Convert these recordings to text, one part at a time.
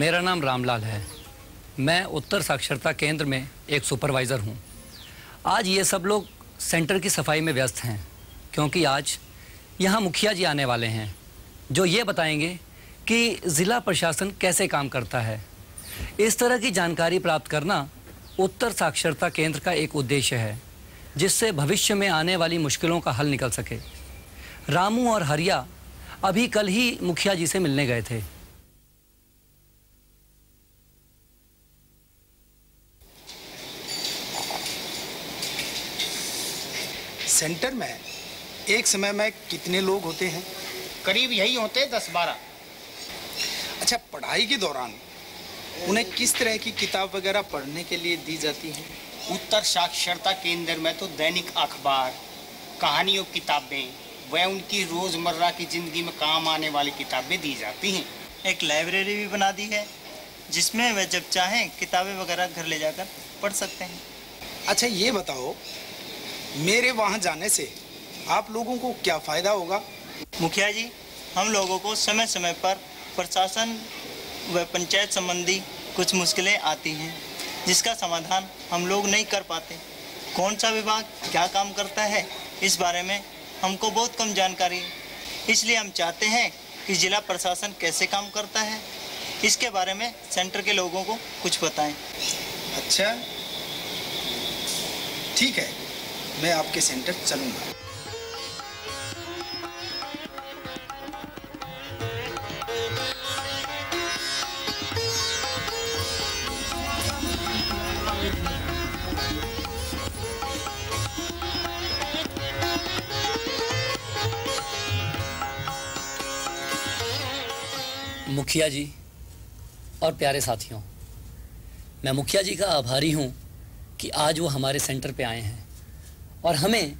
मेरा नाम रामलाल है। मैं उत्तर साक्षरता केंद्र में एक सुपरवाइज़र हूँ। आज ये सब लोग सेंटर की सफ़ाई में व्यस्त हैं, क्योंकि आज यहाँ मुखिया जी आने वाले हैं, जो ये बताएँगे कि ज़िला प्रशासन कैसे काम करता है। इस तरह की जानकारी प्राप्त करना उत्तर साक्षरता केंद्र का एक उद्देश्य है, जिससे भविष्य में आने वाली मुश्किलों का हल निकल सके। रामू और हरिया अभी कल ही मुखिया जी से मिलने गए थे। सेंटर में एक समय में कितने लोग होते हैं? करीब यही होते हैं दस बारह अच्छा पढ़ाई के दौरान उन्हें किस तरह की किताब वगैरह पढ़ने के लिए दी जाती है? उत्तर साक्षरता केंद्र में तो दैनिक अखबार कहानियों किताबें व उनकी रोज़मर्रा की ज़िंदगी में काम आने वाली किताबें दी जाती हैं। एक लाइब्रेरी भी बना दी है जिसमें वे जब चाहें किताबें वगैरह घर ले जाकर पढ़ सकते हैं। अच्छा ये बताओ मेरे वहाँ जाने से आप लोगों को क्या फ़ायदा होगा? मुखिया जी हम लोगों को समय समय पर प्रशासन व पंचायत संबंधी कुछ मुश्किलें आती हैं जिसका समाधान हम लोग नहीं कर पाते। कौन सा विभाग क्या काम करता है इस बारे में हमको बहुत कम जानकारी है। इसलिए हम चाहते हैं कि जिला प्रशासन कैसे काम करता है इसके बारे में सेंटर के लोगों को कुछ बताएँ। अच्छा। ठीक है। मैं आपके सेंटर चलूँगा। मुखिया जी और प्यारे साथियों, मैं मुखिया जी का आभारी हूँ कि आज वो हमारे सेंटर पे आए हैं। और हमें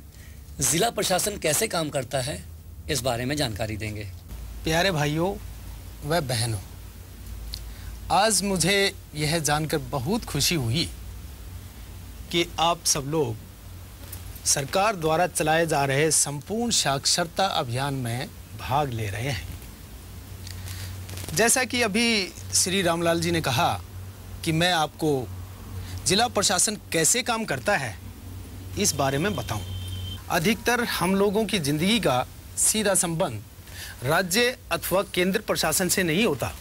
ज़िला प्रशासन कैसे काम करता है, इस बारे में जानकारी देंगे। प्यारे भाइयों व बहनों आज मुझे यह जानकर बहुत खुशी हुई कि आप सब लोग सरकार द्वारा चलाए जा रहे संपूर्ण साक्षरता अभियान में भाग ले रहे हैं। जैसा कि अभी श्री रामलाल जी ने कहा कि मैं आपको जिला प्रशासन कैसे काम करता है इस बारे में बताऊँ। अधिकतर हम लोगों की ज़िंदगी का सीधा संबंध राज्य अथवा केंद्र प्रशासन से नहीं होता,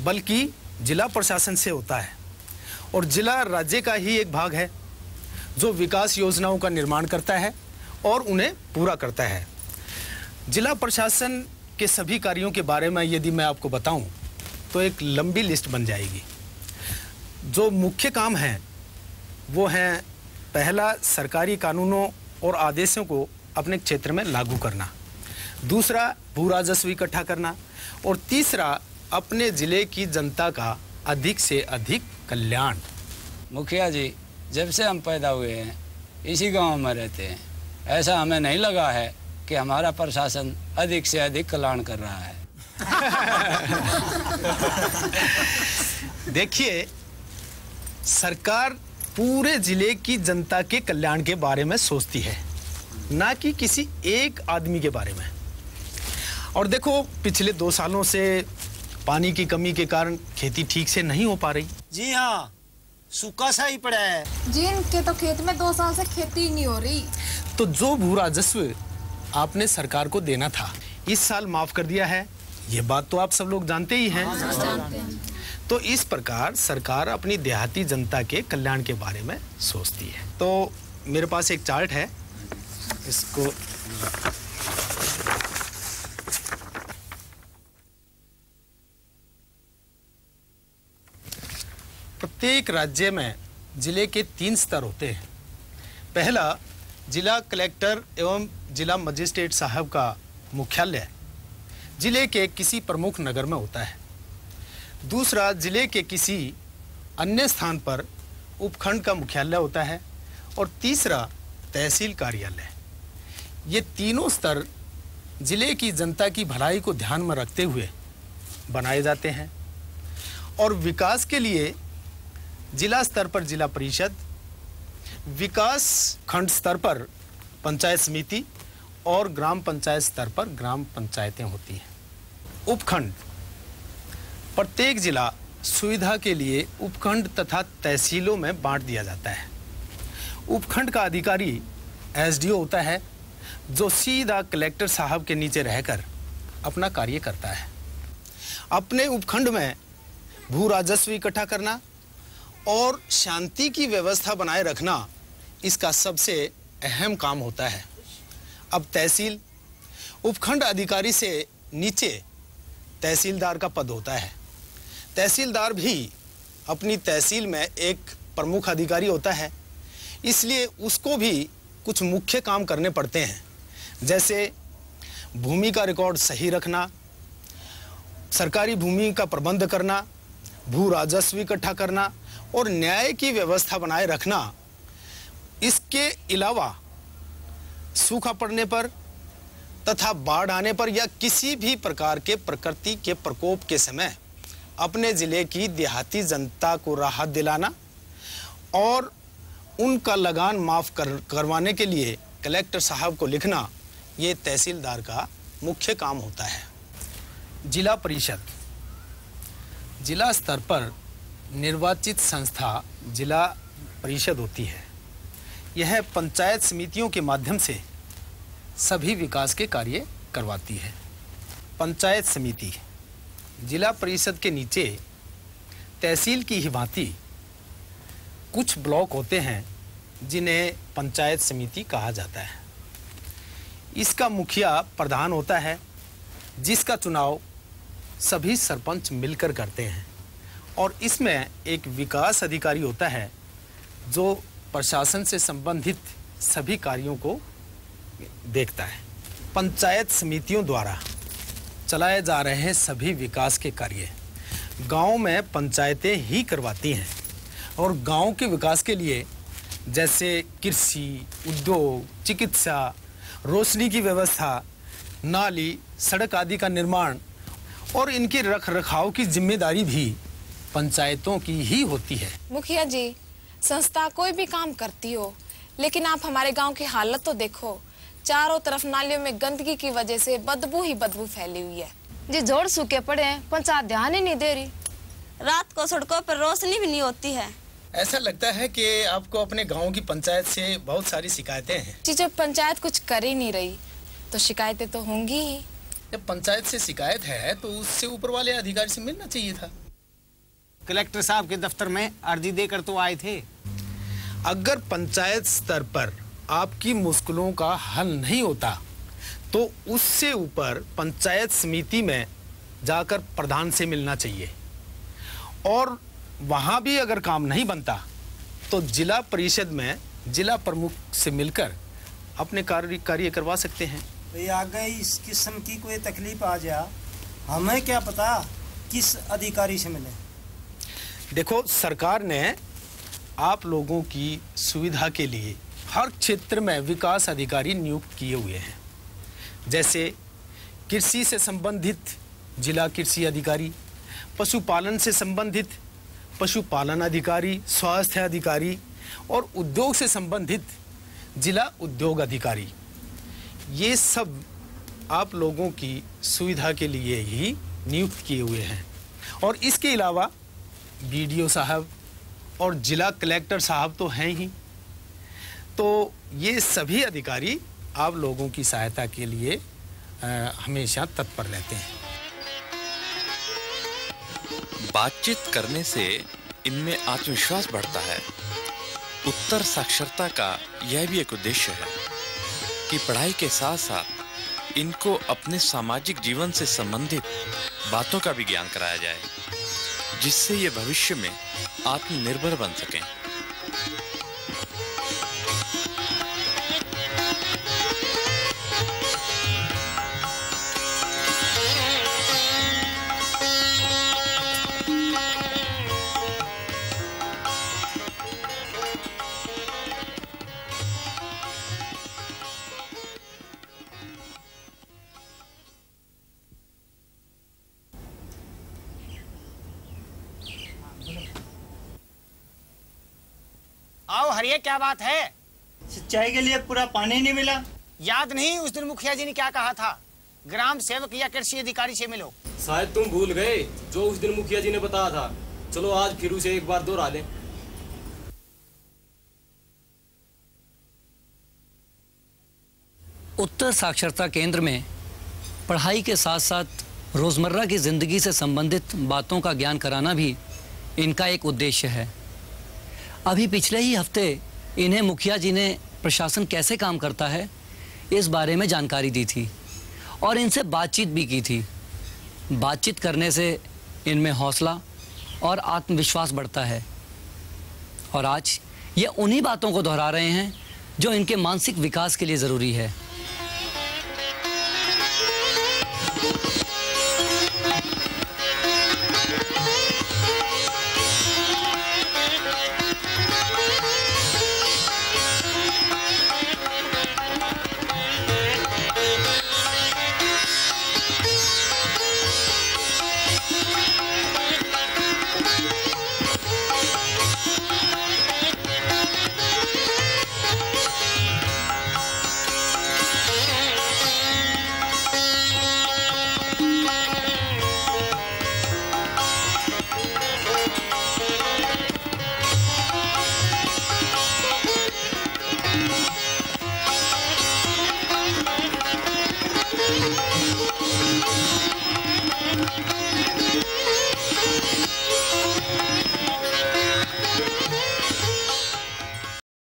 बल्कि जिला प्रशासन से होता है। और जिला राज्य का ही एक भाग है, जो विकास योजनाओं का निर्माण करता है और उन्हें पूरा करता है। जिला प्रशासन के सभी कार्यों के बारे में यदि मैं आपको बताऊँ तो एक लंबी लिस्ट बन जाएगी। जो मुख्य काम है, वो हैं पहला सरकारी कानूनों और आदेशों को अपने क्षेत्र में लागू करना। दूसरा भू राजस्व इकट्ठा करना। और तीसरा अपने ज़िले की जनता का अधिक से अधिक कल्याण। मुखिया जी जब से हम पैदा हुए हैं इसी गाँव में रहते हैं। ऐसा हमें नहीं लगा है कि हमारा प्रशासन अधिक से अधिक कल्याण कर रहा है। देखिए सरकार पूरे ज़िले की जनता के कल्याण के बारे में सोचती है ना कि किसी एक आदमी के बारे में। और देखो पिछले दो सालों से पानी की कमी के कारण खेती ठीक से नहीं हो पा रही। जी हाँ सूखा सा ही पड़ा है। जी इनके तो खेत में दो साल से खेती ही नहीं हो रही। तो जो भू राजस्व आपने सरकार को देना था इस साल माफ़ कर दिया है। ये बात तो आप सब लोग जानते ही। हैं जानते हैं। तो इस प्रकार सरकार अपनी देहाती जनता के कल्याण के बारे में सोचती है। तो मेरे पास एक चार्ट है। इसको प्रत्येक राज्य में ज़िले के तीन स्तर होते हैं। पहला जिला कलेक्टर एवं जिला मजिस्ट्रेट साहब का मुख्यालय। ज़िले के किसी प्रमुख नगर में होता है। दूसरा, ज़िले के किसी अन्य स्थान पर उपखंड का मुख्यालय होता है और तीसरा, तहसील कार्यालय। ये तीनों स्तर ज़िले की जनता की भलाई को ध्यान में रखते हुए बनाए जाते हैं और विकास के लिए जिला स्तर पर जिला परिषद, विकास खंड स्तर पर पंचायत समिति और ग्राम पंचायत स्तर पर ग्राम पंचायतें होती हैं। उपखंड प्रत्येक जिला सुविधा के लिए उपखंड तथा तहसीलों में बांट दिया जाता है। उपखंड का अधिकारी एसडीओ होता है, जो सीधा कलेक्टर साहब के नीचे रहकर अपना कार्य करता है। अपने उपखंड में भू राजस्व इकट्ठा करना और शांति की व्यवस्था बनाए रखना इसका सबसे अहम काम होता है। अब तहसील, उपखंड अधिकारी से नीचे तहसीलदार का पद होता है। तहसीलदार भी अपनी तहसील में एक प्रमुख अधिकारी होता है। इसलिए उसको भी कुछ मुख्य काम करने पड़ते हैं। जैसे भूमि का रिकॉर्ड सही रखना, सरकारी भूमि का प्रबंध करना, भू राजस्व इकट्ठा करना और न्याय की व्यवस्था बनाए रखना। इसके अलावा सूखा पड़ने पर तथा बाढ़ आने पर या किसी भी प्रकार के प्रकृति के प्रकोप के समय अपने ज़िले की देहाती जनता को राहत दिलाना और उनका लगान माफ़ कर, करवाने के लिए कलेक्टर साहब को लिखना, ये तहसीलदार का मुख्य काम होता है। जिला परिषद, जिला स्तर पर निर्वाचित संस्था जिला परिषद होती है। यह पंचायत समितियों के माध्यम से सभी विकास के कार्य करवाती है। पंचायत समिति जिला परिषद के नीचे तहसील की ही भांति कुछ ब्लॉक होते हैं जिन्हें पंचायत समिति कहा जाता है। इसका मुखिया प्रधान होता है, जिसका चुनाव सभी सरपंच मिलकर करते हैं और इसमें एक विकास अधिकारी होता है, जो प्रशासन से संबंधित सभी कार्यों को देखता है। पंचायत समितियों द्वारा चलाए जा रहे हैं सभी विकास के कार्य। गाँव में पंचायतें ही करवाती हैं। और गाँव के विकास के लिए जैसे कृषि, उद्योग, चिकित्सा, रोशनी की व्यवस्था, नाली, सड़क आदि का निर्माण और इनके रख रखाव की ज़िम्मेदारी भी पंचायतों की ही होती है। मुखिया जी, संस्था कोई भी काम करती हो, लेकिन आप हमारे गाँव की हालत तो देखो। चारों तरफ़ नालियों में गंदगी की वजह से बदबू ही बदबू फैली हुई है। जी जोड़ सूखे पड़े हैं पंचायत ध्यान ही नहीं दे रही। रात को सड़कों पर रोशनी भी नहीं होती है। ऐसा लगता है कि आपको अपने गाँव की पंचायत से बहुत सारी शिकायतें हैं। जी जब पंचायत कुछ कर ही नहीं रही तो शिकायतें तो होंगी ही। जब पंचायत से शिकायत है तो उससे ऊपर वाले अधिकारी से मिलना चाहिए था। कलेक्टर साहब के दफ्तर में अर्जी देकर तो आए थे। अगर पंचायत स्तर पर आपकी मुश्किलों का हल नहीं होता तो उससे ऊपर पंचायत समिति में जाकर प्रधान से मिलना चाहिए। और वहाँ भी अगर काम नहीं बनता तो जिला परिषद में जिला प्रमुख से मिलकर अपने कार्य कार्य करवा सकते हैं। भाई आगे इस किस्म की कोई तकलीफ़ आ जा हमें क्या पता किस अधिकारी से मिले। देखो सरकार ने आप लोगों की सुविधा के लिए हर क्षेत्र में विकास अधिकारी नियुक्त किए हुए हैं। जैसे कृषि से संबंधित जिला कृषि अधिकारी, पशुपालन से संबंधित, पशुपालन अधिकारी, स्वास्थ्य अधिकारी और उद्योग से संबंधित जिला उद्योग अधिकारी। ये सब आप लोगों की सुविधा के लिए ही नियुक्त किए हुए हैं। और इसके अलावा बीडीओ साहब और जिला कलेक्टर साहब तो हैं ही। तो ये सभी अधिकारी आप लोगों की सहायता के लिए हमेशा तत्पर रहते हैं। बातचीत करने से इनमें आत्मविश्वास बढ़ता है। उत्तर साक्षरता का यह भी एक उद्देश्य है कि पढ़ाई के साथ साथ इनको अपने सामाजिक जीवन से संबंधित बातों का भी ज्ञान कराया जाए, जिससे ये भविष्य में आत्मनिर्भर बन सकें। हरिये क्या बात है? सिंचाई के लिए पूरा पानी नहीं मिला। याद नहीं उस दिन मुखिया जी ने क्या कहा था? ग्राम सेवक या कृषि अधिकारी से मिलो। शायद तुम भूल गए जो उस दिन मुखिया जी ने बताया था। चलो आज फिर उसे एक बार दोहरा लें। उत्तर साक्षरता केंद्र में पढ़ाई के साथ साथ रोज़मर्रा की ज़िंदगी से संबंधित बातों का ज्ञान कराना भी इनका एक उद्देश्य है। अभी पिछले ही हफ़्ते इन्हें मुखिया जी ने प्रशासन कैसे काम करता है, इस बारे में जानकारी दी थी और इनसे बातचीत भी की थी। बातचीत करने से इनमें हौसला और आत्मविश्वास बढ़ता है। और आज ये उन्हीं बातों को दोहरा रहे हैं जो इनके मानसिक विकास के लिए ज़रूरी है।